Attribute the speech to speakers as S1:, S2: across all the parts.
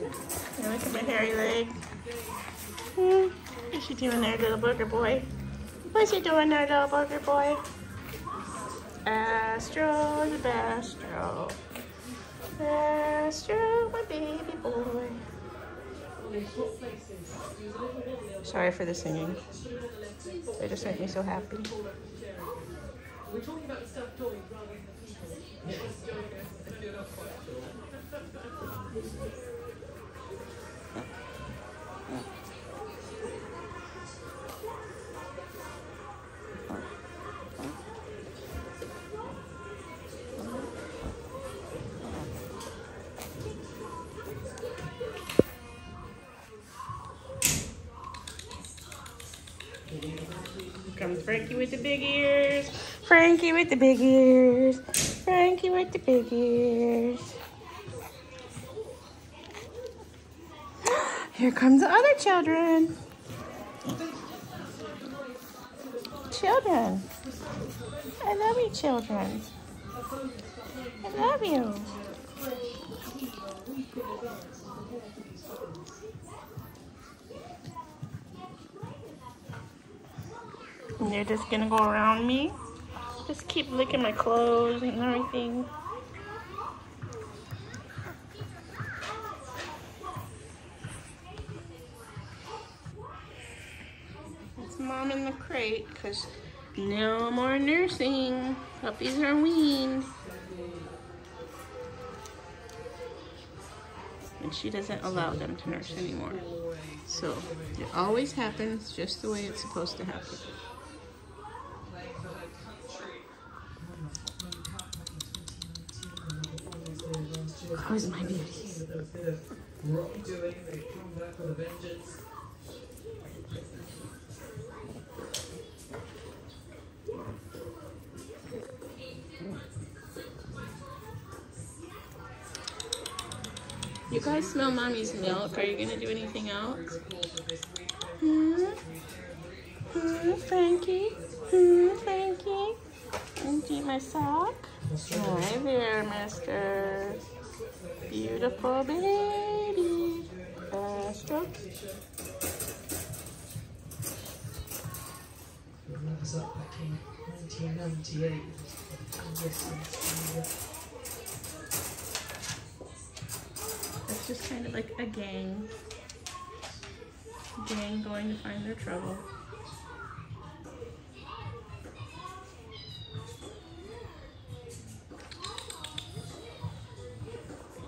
S1: Look at my hairy leg. Hmm. What's she doing there, little booger boy? What's she doing there, little booger boy? Astro, the Astro. Astro, my baby boy. Sorry for the singing. They just make me so happy. We're talking about the stuffed toys rather than the people. Comes Frankie with the big ears. Frankie with the big ears. Frankie with the big ears. Here comes the other children. Children. I love you, children. I love you. They're just gonna go around me. Just keep licking my clothes and everything. It's mom in the crate because no more nursing. Puppies are weaned. And she doesn't allow them to nurse anymore. So it always happens just the way it's supposed to happen. Where's my beauty? You guys smell mommy's milk. Are you gonna do anything else? Hmm? Hmm, Frankie? Hmm, Frankie? Empty my sock? Hi there, mister. Beautiful baby. Astro. was up back in 1998. It's just kind of like a gang. Gang going to find their trouble.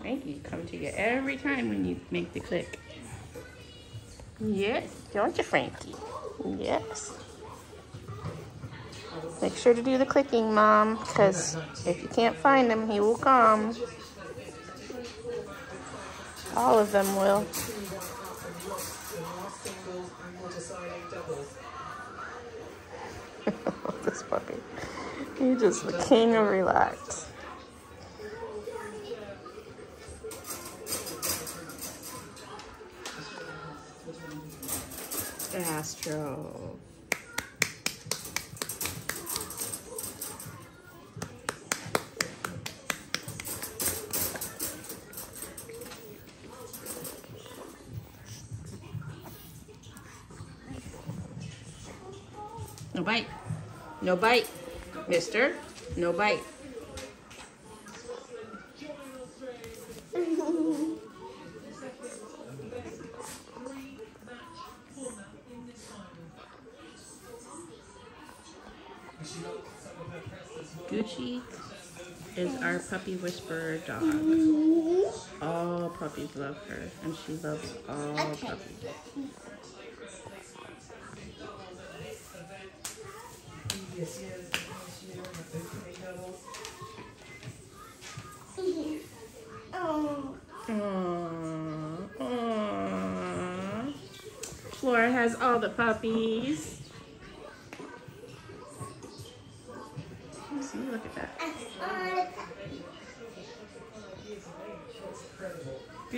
S1: Frankie come to you every time when you make the click. Yes, don't you, Frankie? Yes. Make sure to do the clicking, Mom, because if you can't find him, he will come. All of them will. this puppy. He's just the king of relax. Astro. No bite. No bite. Mister, no bite. Gucci is our puppy whisperer dog. All puppies love her, and she loves all okay. puppies. Flora has all the puppies.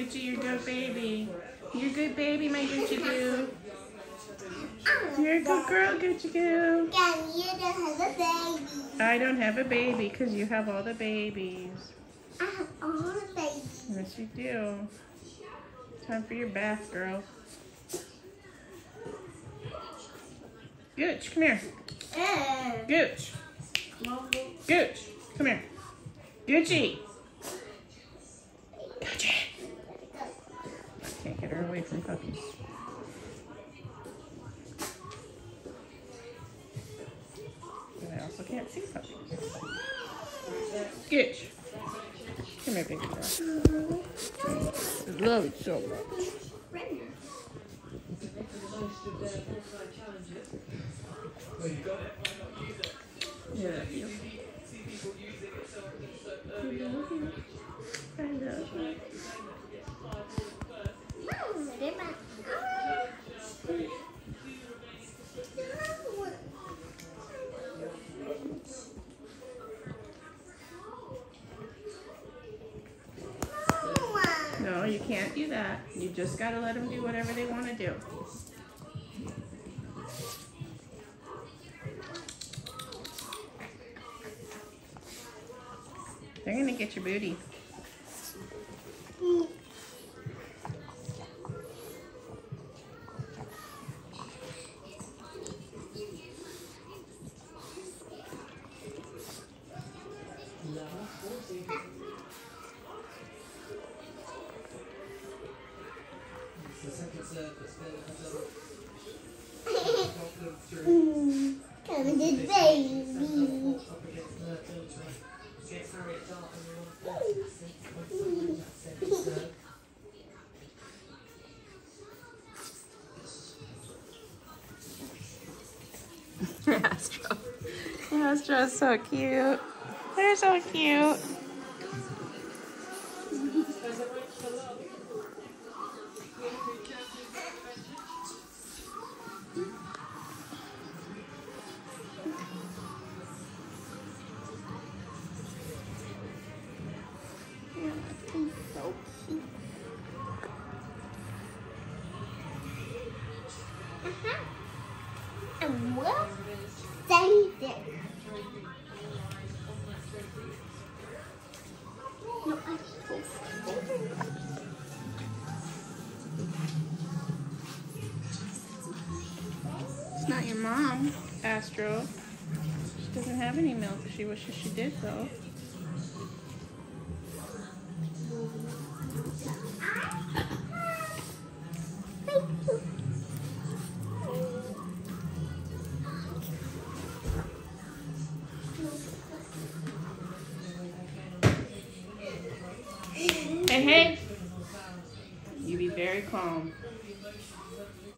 S1: Gucci, you're a good baby. You're a good baby, my Gucci Goo. You're a good girl, Gucci Goo. I don't have a baby because you have all the babies.
S2: I have all the babies.
S1: Yes, you do. Time for your bath, girl. Gooch, come here. Gooch. Gooch, come here. Gucci. Get her away from puppies. But I also can't see puppies. Gooch. Come here, baby girl. I love it so much. Yeah, you. I love you. You that. You just gotta let them do whatever they want to do. They're gonna get your booty.
S2: Come baby.
S1: Astro. Astro's so cute. They're so cute.
S2: Uh-huh. And we'll stay there. No, I.
S1: It's not your mom, Astro. She doesn't have any milk. She wishes she did, though. Hey. You be very calm.